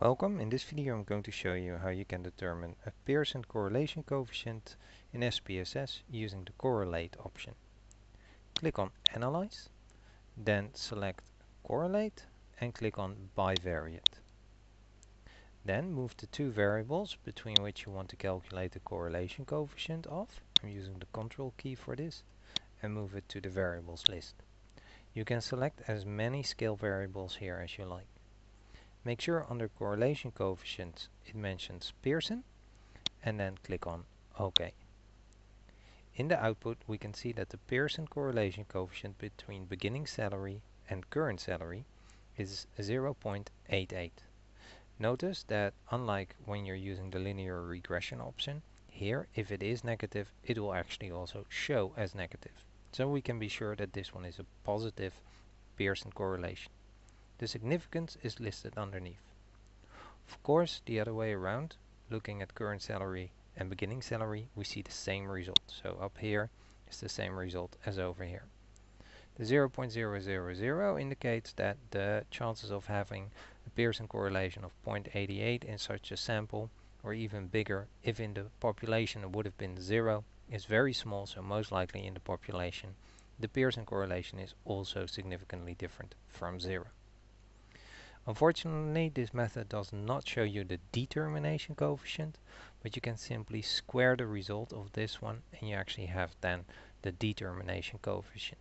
Welcome, in this video I'm going to show you how you can determine a Pearson correlation coefficient in SPSS using the correlate option. Click on Analyze, then select Correlate and click on Bivariate. Then move the two variables between which you want to calculate the correlation coefficient of, I'm using the Control key for this, and move it to the variables list. You can select as many scale variables here as you like. Make sure under correlation coefficients it mentions Pearson and then click on OK. In the output we can see that the Pearson correlation coefficient between beginning salary and current salary is 0.88. Notice that unlike when you're using the linear regression option, here if it is negative it will actually also show as negative. So we can be sure that this one is a positive Pearson correlation. The significance is listed underneath. Of course, the other way around, looking at current salary and beginning salary, we see the same result. So up here is the same result as over here. The 0.000 indicates that the chances of having a Pearson correlation of 0.88 in such a sample, or even bigger if in the population it would have been zero, is very small, so most likely in the population the Pearson correlation is also significantly different from zero. Unfortunately, this method does not show you the determination coefficient, but you can simply square the result of this one and you actually have then the determination coefficient.